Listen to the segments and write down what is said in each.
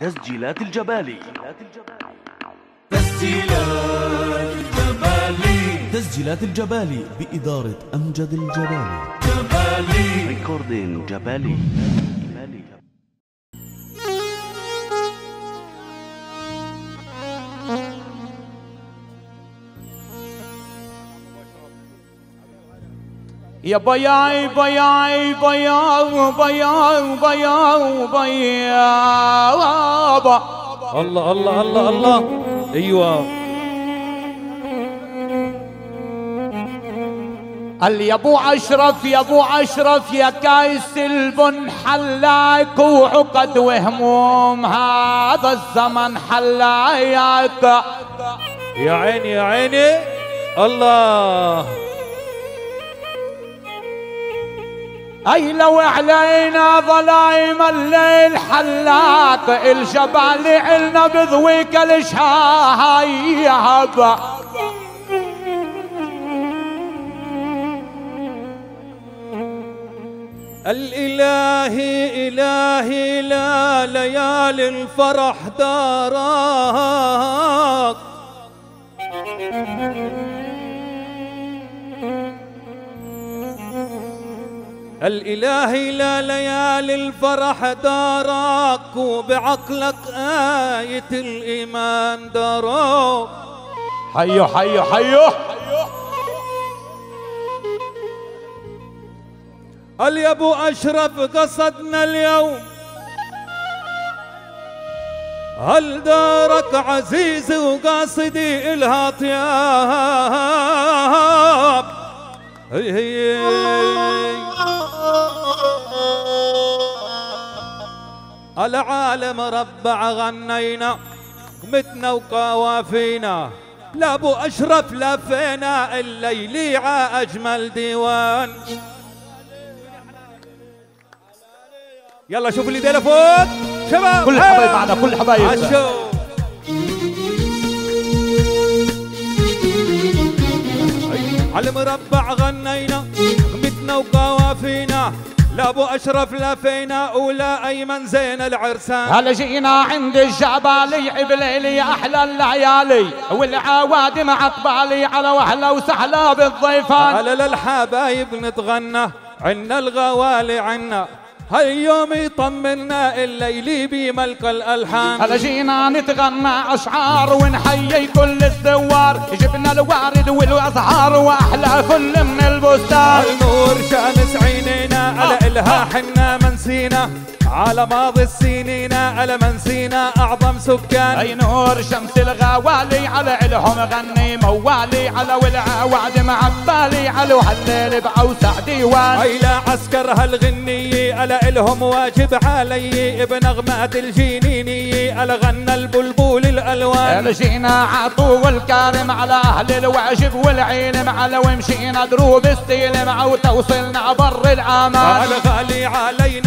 تسجيلات الجبالي تسجيلات الجبالي تسجيلات الجبالي بإدارة أمجد الجبالي جبالي ريكوردين جبالي. يا بياي بياي بياي بياي بياي بيابا الله الله الله الله. أيوه. قال يا أبو أشرف يا أبو أشرف يا كايس البن حلاك وعقد وهموم هذا الزمن حلاياك يا عيني يا عيني. الله. أي لو علينا ظلايم الليل حلاك الجبال علنا بذويك الشهايب الإلهي إلهي لا ليالي الفرح دارك. الإلهي لا ليالي الفرح دارك وبعقلك آية الإيمان دارك حيو حيو حيو. قال يا أبو أشرف قصدنا اليوم. هل دارك عزيزي وقاصدي إلها طياب؟ هي هي العالم ربع غنينا متنا وقوافينا. لا أبو أشرف لفينا الليلي ع أجمل ديوان. يلا شوف اللي دينا فوق. شباب كل الحبايب معنا كل الحبايب على المربع غنينا متنا وقوافينا. لا أبو أشرف لا فينا ولا أيمن زين العرسان. هل جينا عند الجبالي بليلي أحلى الليالي والعوادم عقبالي على وهلا وسهلا بالضيفان. على للحبايب نتغنى عنا الغوالي عنا. هاليوم يطمنا الليلي بملك الألحان؟ هل جينا نتغنى أشعار ونحيي كل الثوار جبنا الوارد والأزهار وأحلى كل من البستان. النور شمس عينينا؟ على إلها حنا منسينا على ماضي السنين على منسينا أعظم سكان. أي نور شمس الغوالي على الهم غني موالي على والعواد معبالي على وهالليل بأوسع ديوان. أي لا عسكر هالغنية على إلهم واجب علي. بنغمات الجنينية على غنى البلبل الألوان. جينا عطو والكارم على أهل الواجب والعلم على ومشينا دروب السلم أو توصلنا بر الآمان. على غالي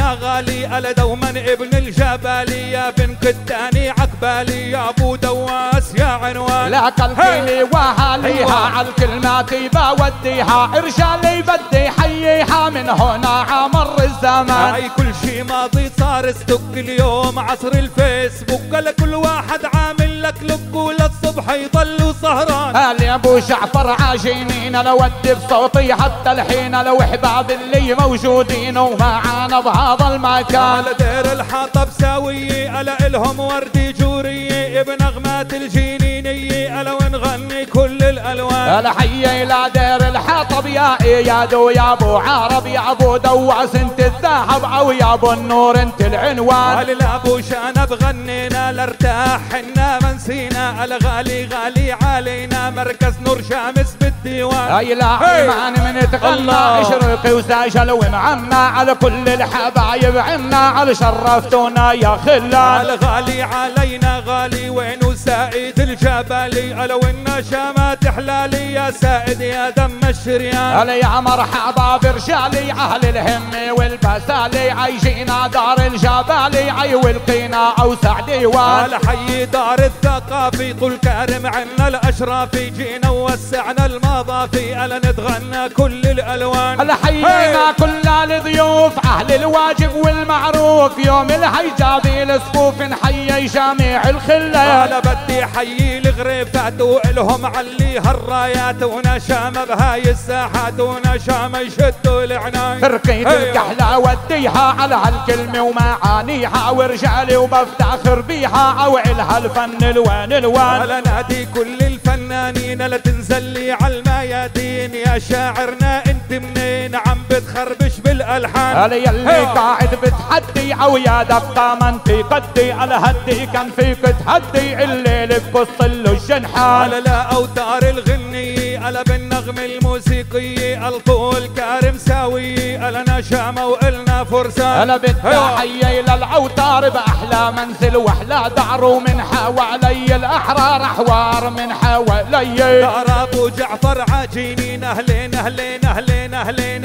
علينا غالي على دوما ابن الجبالي يا بن كتاني عقبالي يا أبو دواس يا عنوان. لك الفيلي وهاليها على الكلمات بوديها رجالي بدي حييها من هنا عمر الزمان. هاي كل شي ماضي صار استك اليوم. عصر الفيسبوك لكل واحد عامل لك لك وللصبح يضل سهران. قال يا ابو جعفر عاجينين لو ادي بصوتي حتى الحين لو احباب اللي موجودين ومعانا بهذا المكان. على دير الحطب ساوية على إلهم وردي جورية. بنغمات الجنينية على ونغني كل الألوان. أنا حي إلى دير الحطب يا إياد ويا أبو عرب يا أبو دواس انت الذهب أو يا أبو النور انت العنوان. قال لا ابو شنب غنينا لارتاح حنا منسينا على غالي علينا. مركز نور شامس بالديوان. اي لا ايمان من تغنى الله. اشرقي وسجل ومعنا على كل الحبايب. عنا على شرفتونا يا خلان على غالي علينا غالي وين سائد الجبلي. ألا والنشامات حلالي يا سائد يا دم الشريان. هلا يا مرحبا برجالي. أهل الهم والبسالي. عايشينا دار الجبالي. عي والقينا أوسع ديوان. على حي دار الثقافي طول كأرم عنا الاشرافي جينا ووسعنا المضافي ألا نتغنى كل الألوان. هلا حيينا كل الضيوف أهل الواجب والمعروف. يوم الهيجابي الصفوف نحيي جميع الخلة. على بدي حيي الغريفات والهم عليها الرايات ونشام بهاي الساحات ونشام يشدوا العناية رقيت أيوة. الكحلة وديها على هالكلمة ومعانيها. ورجالي وبفتخر بيها اوعلها الفن الوان الوان على نادي كل الفنانين لا تنزل لي على الميادين. يا شاعرنا انت منين؟ عم بتخربش بالألحان. هلا يلي أيوة. قاعد بتحدي أو يا دقة ما انت قدي؟ على هدي كان فيك تهدي الليل بقص الجنحان؟ على لا أوتار الغنية على بالنغمة الموسيقية الطول كارم ساوي على نشامة وإلنا فرسان. أنا بدي أيوة. أحيي للعوتار بأحلى منزل وأحلى دعر ومن حوالي الأحرار حوار من حوالي دار أبو جعفر عاجينين اهلين اهلين اهلين اهلين لو ان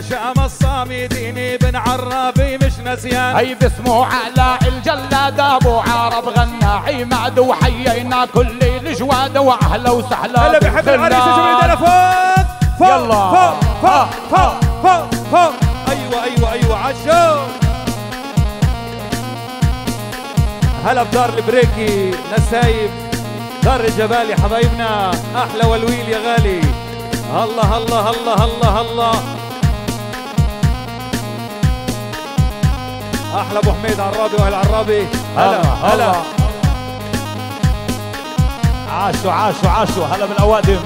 شام الصامدين بن عرابي مش نسيان هي باسمه علاء الجلاد أبو عرب غنى عماد وحيينا كل الجواد وأهلا وسهلا هلا بحب العريس. يجري ايدينا فوق فوق يلا. فوق فوق. فوق فوق فوق أيوه أيوه أيوه عشو هلا بدار البريكي نسايب دار الجبالي حبايبنا أحلى والويل يا غالي الله الله الله الله الله أحلى أبو حميد عرابي وأهل عرابي هلا الله، هلا. الله. عاشوا عاشوا عاشوا. هلا بالاوادم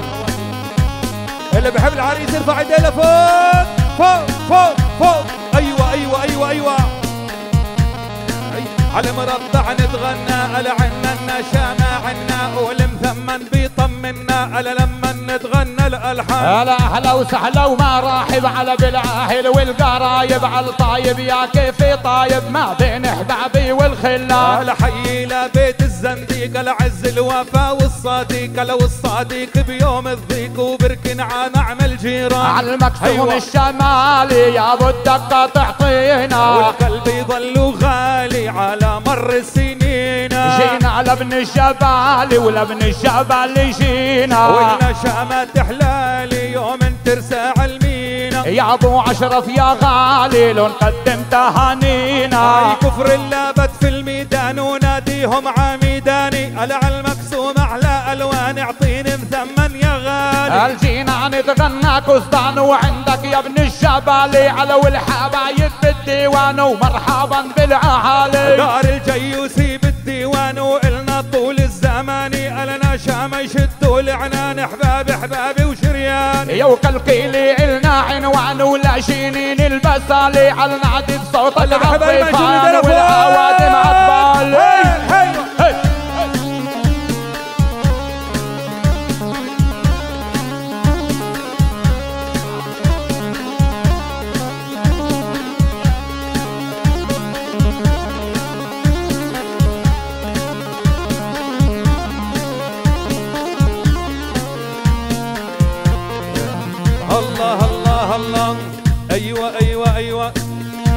اللي بحب العريس يرفع ايديه لفوق فوق فوق فوق. أيوه أيوه أيوه أيوه. على مربع نتغنى على عنا النشامة عنا والمثمن بيطمنا على لما نتغنى الألحان. هلا أهلا وسهلا وما راحب على بالأهل والقرايب على الطايب يا كيفي طايب ما بين إحبابي والخلان. على حي لبيت الزنديق العز الوفا والصديق لو الصديق بيوم الضيق وبركن عام اعمل جيران على المقسوم أيوة. الشمالي يا ابو الدقه تعطينا والقلب يظل غالي على مر السنين. جينا على ابن الجبال ولابن الجبل جينا والنشامة تحلالي يوم ترسى على المينا يا ابو اشرف يا غالي لو نقدم تهانينا كفر اللابت في الميدان. وناديهم عميداني على المقسوم أحلى ألوان اعطيني مثمن يا غالي. الجينا نتغنى كستان وعندك يا ابن الجبل على والحبايب بالديوان ومرحبا بالأهالي. دار الجيوسي بالديوان وإلنا طول الزمان. النا شام يشدوا العنان أحباب احبابي وشريان. يا وكالقيلي إلنا عنوان ولا شينين البسالي على نعدي بصوت حبايب ما يشوفوا الله. أيوه أيوه أيوه.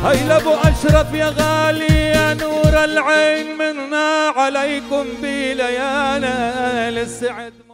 هاي لابو أشرف يا غالي يا نور العين منا عليكم بليالي السعد.